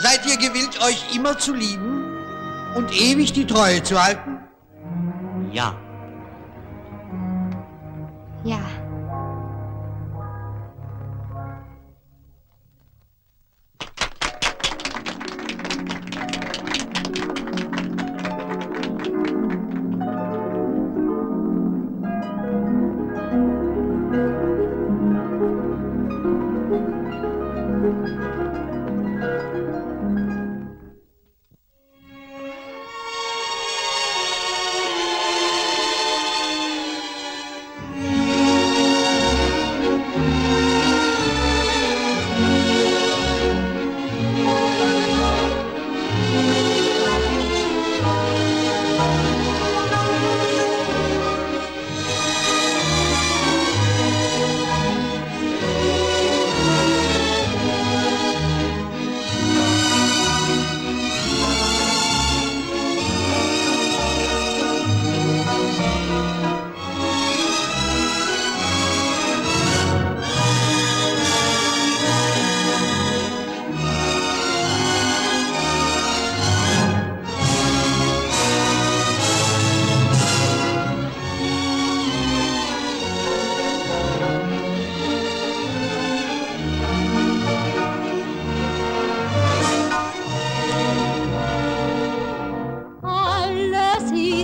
Seid ihr gewillt, euch immer zu lieben und ewig die Treue zu halten? Ja. Ja.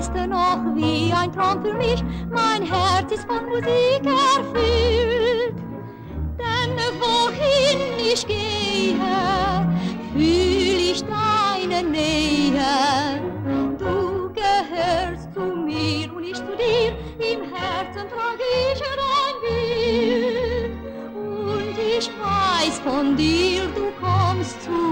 Ist noch wie ein Traum für mich, mein Herz ist von Musik erfüllt. Denn wohin ich gehe, fühl ich deine Nähe. Du gehörst zu mir und ich zu dir, im Herzen trage ich dein Bild. Und ich weiß von dir, du kommst zu.